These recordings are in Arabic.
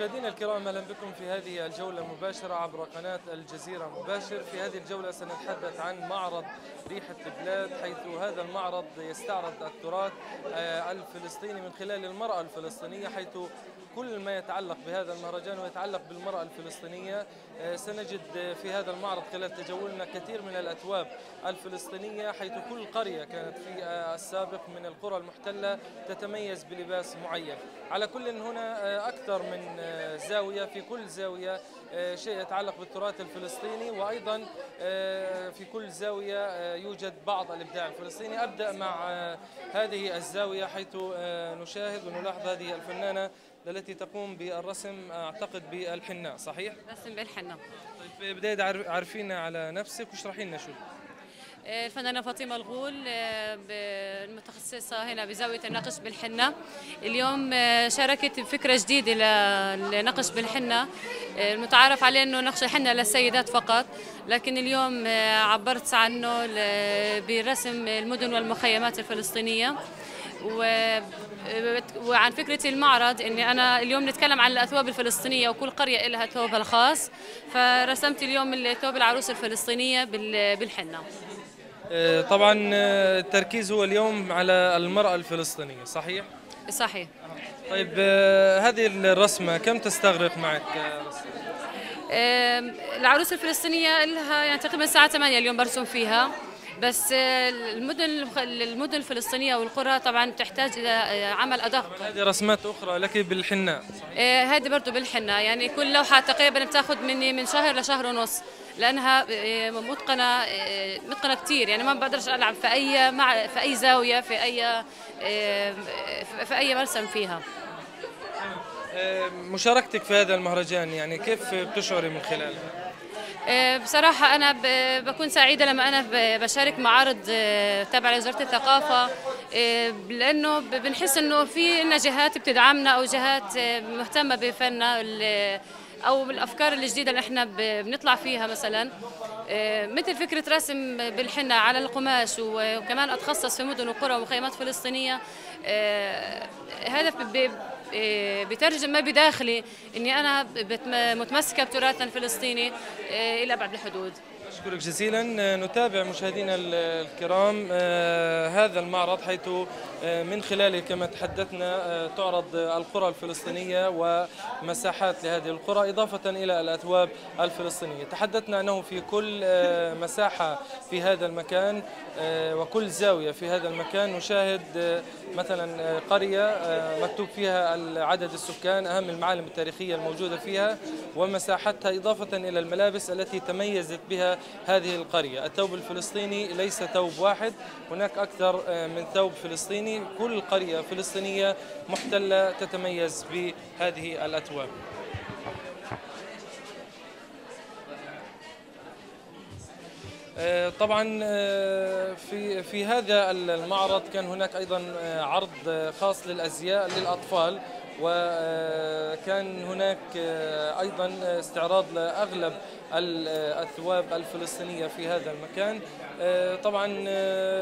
مشاهدينا الكرام أهلا بكم في هذه الجولة المباشره عبر قناة الجزيرة مباشر. في هذه الجولة سنتحدث عن معرض ريحه البلاد حيث هذا المعرض يستعرض التراث آه، الفلسطيني من خلال المرأة الفلسطينية حيث كل ما يتعلق بهذا المهرجان ويتعلق بالمرأة الفلسطينية آه، سنجد في هذا المعرض خلال تجولنا كثير من الأثواب الفلسطينية حيث كل قرية كانت في آه، السابق من القرى المحتلة تتميز بلباس معين. على كل هنا آه، أكثر من آه، زاوية في كل زاوية آه، شيء يتعلق بالتراث الفلسطيني وأيضا آه، في كل زاوية آه، يوجد بعض الإبداع الفلسطيني. أبدأ مع آه، هذه الزاوية حيث آه، نشاهد ونلاحظ هذه الفنانة التي تقوم بالرسم أعتقد بالحناء صحيح؟ رسم بالحنة طيب في بداية عر- عرفينا على نفسك واشرحي لنا شو؟ آه، الفنانة فاطمة الغول آه، المتخصصة هنا بزاوية النقش بالحنة اليوم آه، شاركت بفكرة جديدة للنقش بالحنة المتعارف عليه أنه نقش الحنة للسيدات فقط. لكن اليوم عبرت عنه برسم المدن والمخيمات الفلسطينية. و وعن فكرة المعرض إني أنا اليوم نتكلم عن الأثواب الفلسطينية وكل قرية لها ثوبها الخاص فرسمت اليوم ثوب العروس الفلسطينية بال- بالحنة. آه، طبعا آه، التركيز هو اليوم على المرأة الفلسطينية صحيح؟ صحيح. طيب آه، هذه الرسمة كم تستغرق معك؟ العروس الفلسطينية لها يعني تقريبا الساعة 8 اليوم برسم فيها. بس المدن المدن الفلسطينية والقرى طبعا تحتاج إلى آه، عمل أدق. هذه رسمات أخرى لك بالحناء آه، هذه برضه بالحنة. يعني كل لوحة تقريبا بتأخذ مني من شهر لشهر ونص لأنها آه، متقنة آه، متقنة كثير يعني ما بقدرش ألعب في أي مع في أي زاوية في آه، في أي مرسم فيها. مشاركتك في هذا المهرجان يعني كيف بتشعري من خلالها؟ آه، بصراحة أنا بكون سعيدة لما أنا بشارك معارض آه، تابعة لوزارة الثقافة آه، لأنه بنحس إنه في إلنا جهات بتدعمنا أو جهات مهتمة بفننا أو بالأفكار الجديدة اللي إحنا بنطلع فيها مثلا. مثل فكرة رسم بالحنة على القماش وكمان أتخصص في مدن وقرى ومخيمات فلسطينية هذا بترجم ما بداخلي إني أنا متمسكة بتراثنا الفلسطيني آه، إلى أبعد الحدود. أشكرك جزيلا. آه، نتابع مشاهدينا ال- الكرام آه، هذا المعرض حيث آه، من خلاله كما تحدثنا تعرض القرى الفلسطينية ومساحات لهذه القرى إضافة إلى الأثواب الفلسطينية. تحدثنا أنه في كل مساحة في هذا المكان وكل زاوية في هذا المكان نشاهد مثلا قرية مكتوب فيها عدد السكان أهم المعالم التاريخية الموجودة فيها ومساحتها إضافة إلى الملابس التي تميزت بها هذه القرية. الثوب الفلسطيني ليس ثوب واحد هناك أكثر آه، من ثوب فلسطيني. كل قرية فلسطينية محتلة تتميز بهذه الأثواب آه، طبعا آه، في في هذا المعرض كان هناك أيضا عرض خاص للأزياء للأطفال. وكان هناك أيضا استعراض لأغلب الأثواب الفلسطينية في هذا المكان. طبعا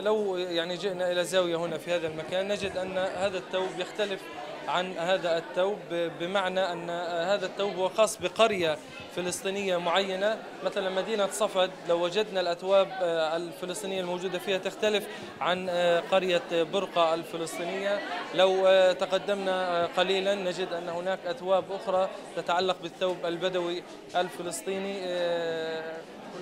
لو يعني جئنا إلى زاوية هنا في هذا المكان نجد أن هذا الثوب يختلف عن هذا الثوب بمعنى أن هذا الثوب هو خاص بقرية فلسطينية معينة. مثلا مدينة صفد لو وجدنا الاثواب آه، الفلسطينية الموجودة فيها تختلف عن آه، قرية برقة الفلسطينية. لو آه، تقدمنا قليلا نجد أن هناك اثواب أخرى تتعلق بالثوب البدوي الفلسطيني.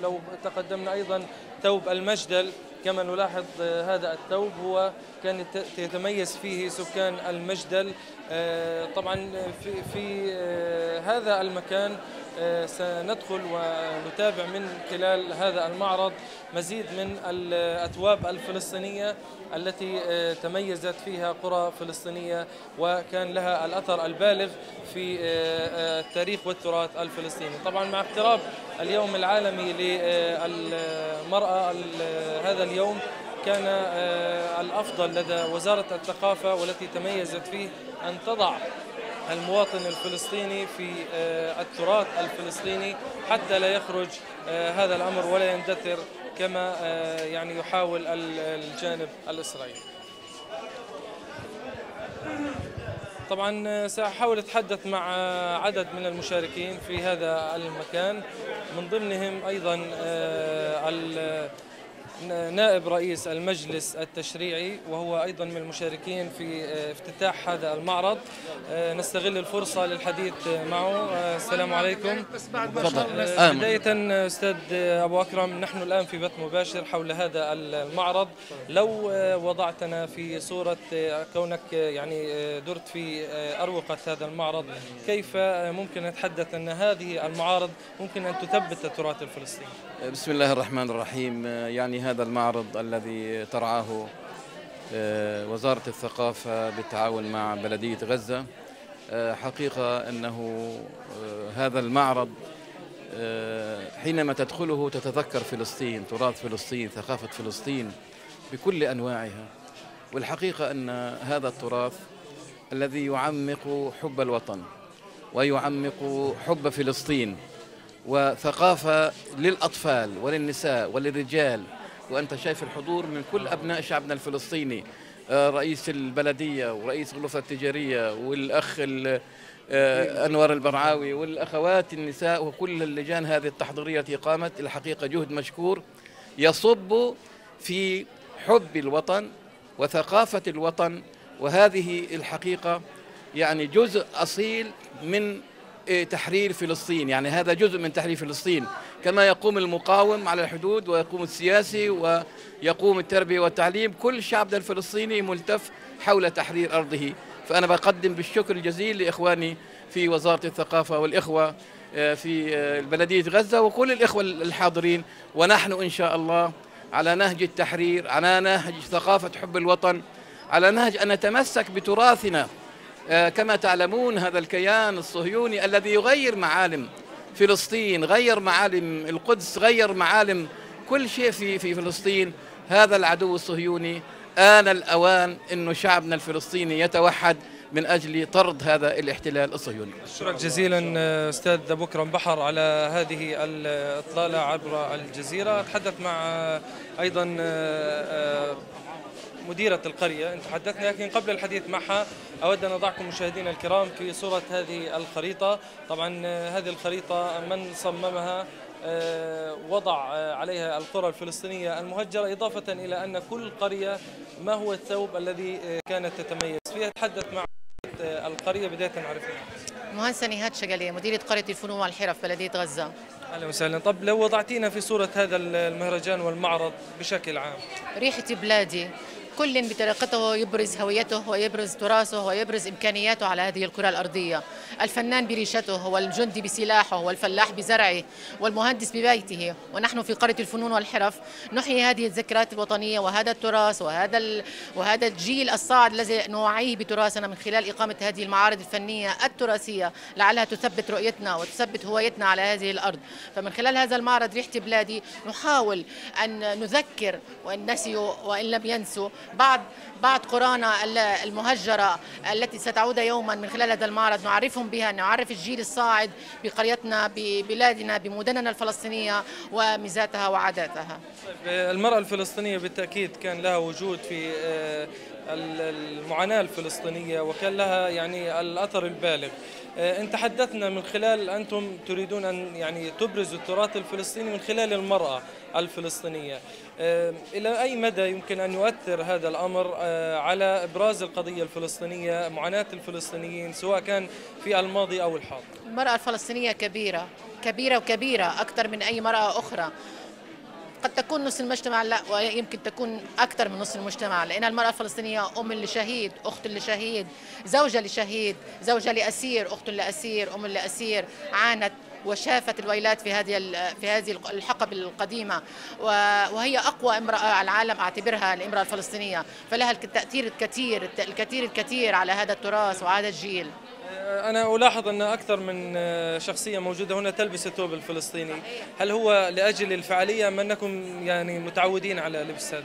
لو تقدمنا أيضا ثوب المجدل كما نلاحظ آه، هذا الثوب هو كان يت- يتميز فيه سكان المجدل. آه، طبعا في, في آه، هذا المكان سندخل ونتابع من خلال هذا المعرض مزيد من الأثواب الفلسطينية التي تميزت فيها قرى فلسطينية وكان لها الأثر البالغ في التاريخ والتراث الفلسطيني. طبعا مع اقتراب اليوم العالمي للمرأة هذا اليوم كان آه، الأفضل لدى وزارة الثقافة والتي تميزت فيه أن تضع المواطن الفلسطيني في آه، التراث الفلسطيني حتى لا يخرج آه، هذا الأمر ولا يندثر كما يعني يحاول ال- الجانب الإسرائيلي. طبعا سأحاول أتحدث مع عدد من المشاركين في هذا المكان. من ضمنهم أيضا نائب رئيس المجلس التشريعي وهو أيضا من المشاركين في آه، افتتاح هذا المعرض. آه، نستغل الفرصة للحديث معه. آه، السلام عليكم. بداية أستاذ أبو أكرم نحن الآن في بث مباشر حول هذا المعرض. لو وضعتنا في صورة كونك يعني درت في أروقة هذا المعرض كيف ممكن نتحدث أن هذه المعارض ممكن أن تثبت التراث الفلسطيني؟ بسم الله الرحمن الرحيم. يعني هذا المعرض الذي ترعاه آه، وزارة الثقافة بالتعاون مع بلدية غزة. آه، حقيقة أنه آه، هذا المعرض حينما تدخله تتذكر فلسطين تراث فلسطين ثقافة فلسطين بكل أنواعها. والحقيقة أن هذا التراث الذي يعمق حب الوطن ويعمق حب فلسطين وثقافة للأطفال وللنساء وللرجال وأنت شايف الحضور من كل أبناء شعبنا الفلسطيني آه، رئيس البلدية ورئيس الغرفة التجارية والأخ آه، أنور البرعاوي والأخوات النساء وكل اللجان هذه التحضيرية التي قامت. الحقيقة جهد مشكور يصب في حب الوطن وثقافة الوطن وهذه الحقيقة يعني جزء أصيل من إيه، تحرير فلسطين. يعني هذا جزء من تحرير فلسطين. كما يقوم المقاوم على الحدود ويقوم السياسي ويقوم التربية والتعليم. كل شعبنا الفلسطيني ملتف حول تحرير أرضه. فأنا بقدم بالشكر الجزيل لإخواني في وزارة الثقافة والإخوة آه، في آه، بلدية غزة. وكل الإخوة الحاضرين ونحن إن شاء الله على نهج التحرير على نهج ثقافة حب الوطن على نهج أن نتمسك بتراثنا. آه، كما تعلمون هذا الكيان الصهيوني الذي يغير معالم فلسطين غير معالم القدس غير معالم كل شيء في في فلسطين. هذا العدو الصهيوني آن الأوان أنه شعبنا الفلسطيني يتوحد من أجل طرد هذا الاحتلال الصهيوني. شكرا جزيلا آه، أستاذ بكرم بحر على هذه الإطلالة عبر الجزيرة. أتحدث مع آه، أيضا مديرة القرية. أنت حدثنا لكن قبل الحديث معها أود أن أضعكم مشاهدينا الكرام في صورة هذه الخريطة. طبعا آه، هذه الخريطة من صممها آه، وضع آه، عليها القرى الفلسطينية المهجرة إضافة إلى أن كل قرية ما هو الثوب الذي كانت تتميز فيها تحدث مع القرية بداية نعرفها مهندسة نهاد شقلي مديرة قرية الفنون والحرف بلدية غزة. أهلا وسهلا. طب لو وضعتينا في صورة هذا المهرجان والمعرض بشكل عام. ريحة بلادي. كل بطريقته يبرز هويته ويبرز تراثه ويبرز إمكانياته على هذه الكرة الأرضية. الفنان بريشته والجندي بسلاحه والفلاح بزرعه والمهندس ببيته. ونحن في قرية الفنون والحرف نحيي هذه الذكريات الوطنية وهذا التراث وهذا ال... وهذا الجيل الصاعد الذي نوعيه بتراثنا من خلال إقامة هذه المعارض الفنية التراثية لعلها تثبت رؤيتنا وتثبت هويتنا على هذه الأرض. فمن خلال هذا المعرض ريحة بلادي نحاول أن نذكر وإن نسيوا وإن لم ينسوا بعض بعض قرانا المهجرة التي ستعود يوما من خلال هذا المعرض نعرفهم بها نعرف الجيل الصاعد بقريتنا ببلادنا بمدننا الفلسطينية وميزاتها وعاداتها. المرأة الفلسطينية بالتأكيد كان لها وجود في آه، المعاناة الفلسطينية وكان لها يعني الأثر البالغ. آه، انت حدثنا من خلال أنتم تريدون أن يعني تبرزوا التراث الفلسطيني من خلال المرأة الفلسطينية. آه، إلى أي مدى يمكن أن يؤثر هذا الأمر آه، على إبراز القضية الفلسطينية معاناة الفلسطينيين سواء كان في الماضي أو الحاضر؟ المرأة الفلسطينية كبيرة كبيرة وكبيرة أكثر من أي مرأة أخرى. قد تكون نص المجتمع لا ويمكن تكون أكثر من نص المجتمع لأن المرأة الفلسطينية أم لشهيد أخت لشهيد زوجة لشهيد زوجة لأسير أخت لأسير أم لأسير عانت وشافت الويلات في هذه في هذه الحقب القديمة. وهي أقوى امرأة على العالم أعتبرها الإمرأة الفلسطينية. فلها التأثير الكثير الكثير الكثير على هذا التراث وهذا الجيل. أنا ألاحظ أن أكثر من شخصية موجودة هنا تلبس الثوب الفلسطيني. هل هو لأجل الفعالية أم أنكم يعني متعودين على لبس هذا؟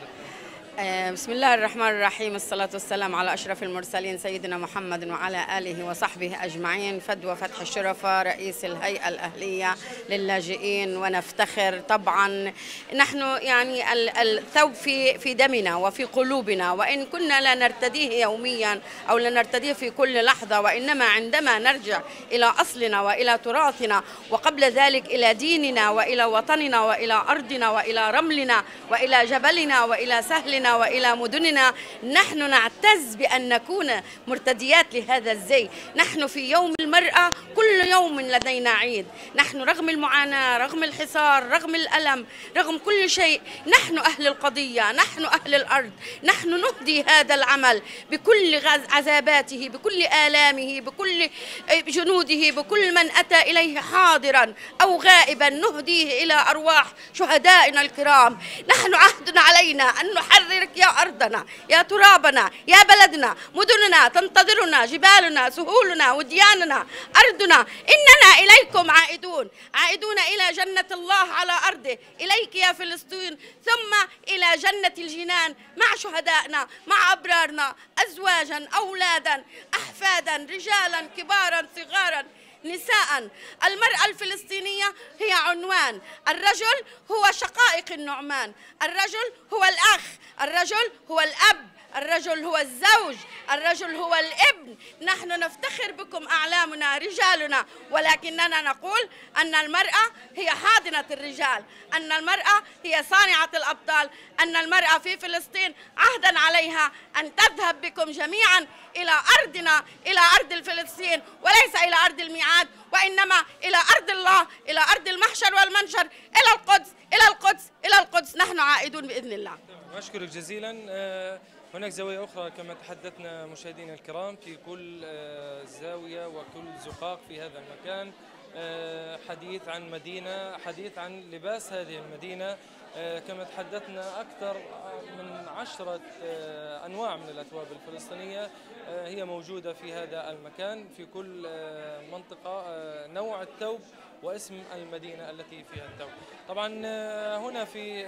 آه، بسم الله الرحمن الرحيم الصلاة والسلام على أشرف المرسلين سيدنا محمد وعلى آله وصحبه أجمعين. فدوى فتح الشرفة رئيس الهيئة الأهلية للاجئين ونفتخر طبعا. نحن يعني ال- الثوب في في دمنا وفي قلوبنا وإن كنا لا نرتديه يوميا أو لا نرتديه في كل لحظة وإنما عندما نرجع إلى أصلنا وإلى تراثنا وقبل ذلك إلى ديننا وإلى وطننا وإلى أرضنا وإلى رملنا وإلى جبلنا وإلى سهلنا وإلى مدننا نحن نعتز بأن نكون مرتديات لهذا الزي. نحن في يوم المرأة كل يوم لدينا عيد. نحن رغم المعاناة رغم الحصار رغم الألم رغم كل شيء نحن أهل القضية نحن أهل الأرض. نحن نهدي هذا العمل بكل عذاباته بكل آلامه بكل جنوده بكل من أتى إليه حاضرا أو غائبا. نهديه إلى أرواح شهدائنا الكرام. نحن عهد علينا أن نحررك يا أرضنا يا ترابنا يا بلدنا مدننا تنتظرنا جبالنا سهولنا ودياننا أرضنا. إننا إليكم عائدون عائدون إلى جنة الله على أرضه. إليك يا فلسطين ثم إلى جنة الجنان مع شهدائنا مع أبرارنا أزواجا أولادا أحفادا رجالا كبارا صغارا. نساء. المرأة الفلسطينية هي عنوان. الرجل هو شقائق النعمان. الرجل هو الأخ. الرجل هو الأب. الرجل هو الزوج الرجل هو الابن. نحن نفتخر بكم أعلامنا رجالنا. ولكننا نقول أن المرأة هي حاضنة الرجال أن المرأة هي صانعة الأبطال أن المرأة في فلسطين عهدا عليها أن تذهب بكم جميعا إلى أرضنا إلى أرض الفلسطين وليس إلى أرض الميعاد وإنما إلى أرض الله إلى أرض المحشر والمنشر. إلى القدس إلى القدس إلى القدس. نحن عائدون بإذن الله. أشكرك جزيلا. آه، هناك زوايا أخرى كما تحدثنا مشاهدينا الكرام في كل آه، زاوية وكل زقاق في هذا المكان. آه، حديث عن مدينة حديث عن لباس هذه المدينة. آه، كما تحدثنا أكثر من عشرة أنواع من الأثواب الفلسطينية هي موجودة في هذا المكان في كل منطقة نوع الثوب واسم المدينة التي فيها الثوب طبعا هنا في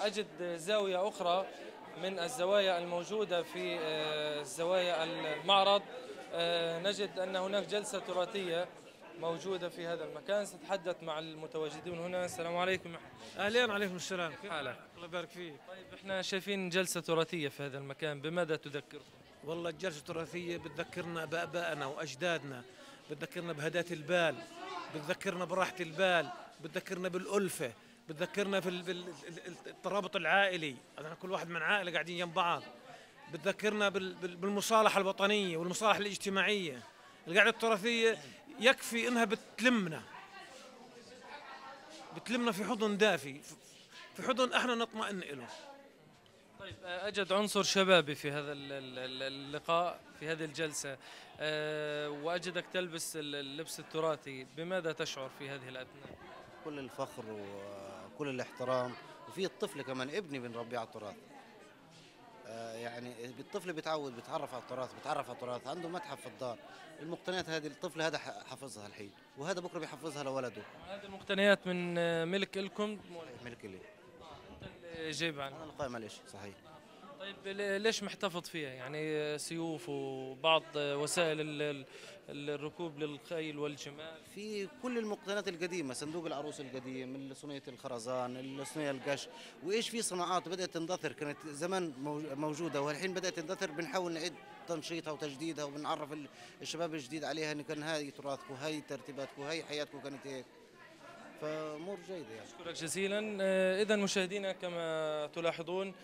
أجد زاوية أخرى من الزوايا الموجودة في آه، زوايا المعرض. آه، نجد أن هناك جلسة تراثية موجودة في هذا المكان. سأتحدث مع المتواجدون هنا. السلام عليكم. اهلين عليكم السلام. كيف حالك؟ الله يبارك فيك. طيب إحنا شايفين جلسة تراثية في هذا المكان. بماذا تذكركم؟ والله الجلسة التراثية بتذكرنا بآبائنا وأجدادنا بتذكرنا بهداة البال بتذكرنا براحة البال بتذكرنا بالألفة. بتذكرنا في ال- بال- ال- ال- الترابط العائلي. إحنا كل واحد من عائلة قاعدين جنب بعض. بتذكرنا بال- بال- بالمصالحة الوطنية والمصالحة الاجتماعية. القعده التراثية يكفي إنها بتلمنا. بتلمنا في حضن دافي. في حضن إحنا نطمئن له طيب أجد عنصر شبابي في هذا ال- ال- ال- اللقاء في هذه الجلسة. آه، وأجدك تلبس ال- اللبس التراثي. بماذا تشعر في هذه الأثناء؟ كل الفخر وكل الاحترام. وفي الطفل كمان ابني بنربيه على التراث. آه، يعني الطفل بيتعود بيتعرف على التراث بيتعرف على التراث عنده متحف في الدار. المقتنيات هذه الطفل هذا ح- حافظها الحين وهذا بكرة بيحفظها لولده. هذه المقتنيات من آه، ملك لكم ملك لي. اللي جايب عنها. أنا القائم على صحيح. طيب ليش محتفظ فيها؟ يعني سيوف وبعض وسائل ال- ال- الركوب للخيل والجمال. في كل المقتنيات القديمة صندوق العروس القديم صينيه الخرزان صينيه القش. وإيش في صناعات بدأت تندثر كانت زمان مو- موجودة والحين بدأت تندثر بنحاول نعيد تنشيطها وتجديدها وبنعرف ال- الشباب الجديد عليها. إن كان هاي تراثكم هاي ترتيباتكم هاي حياتكم كانت هيك. فأمور جيدة يعني. أشكرك جزيلا. إذا مشاهدينا كما تلاحظون آه،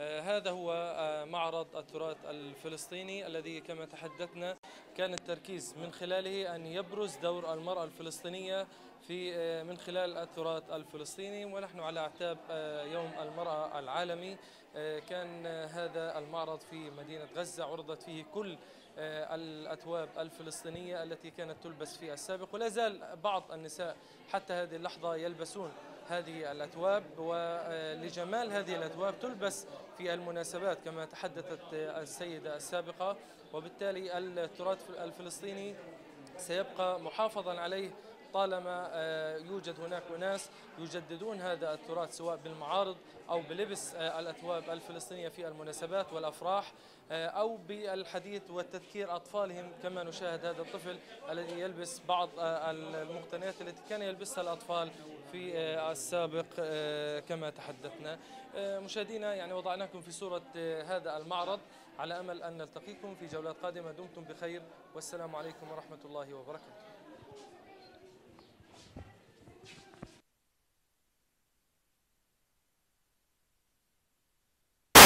هذا هو آه، معرض التراث الفلسطيني الذي كما تحدثنا كان التركيز من خلاله أن يبرز دور المرأة الفلسطينية في آه، من خلال التراث الفلسطيني. ونحن على أعتاب آه، يوم المرأة العالمي. آه، كان آه، هذا المعرض في مدينة غزة عرضت فيه كل آه، الأثواب الفلسطينية التي كانت تلبس في السابق. ولا زال بعض النساء حتى هذه اللحظة يلبسون هذه الأثواب ولجمال هذه الأثواب تلبس في المناسبات كما تحدثت السيدة السابقة وبالتالي التراث الفلسطيني سيبقى محافظا عليه طالما آه، يوجد هناك أناس يجددون هذا التراث سواء بالمعارض أو بلبس آه، الأثواب الفلسطينية في المناسبات والأفراح آه، أو بالحديث والتذكير أطفالهم كما نشاهد هذا الطفل الذي يلبس بعض المقتنيات التي كان يلبسها الأطفال في السابق كما تحدثنا. مشاهدينا يعني وضعناكم في صورة هذا المعرض. على أمل أن نلتقيكم في جولات قادمة دمتم بخير. والسلام عليكم ورحمة الله وبركاته.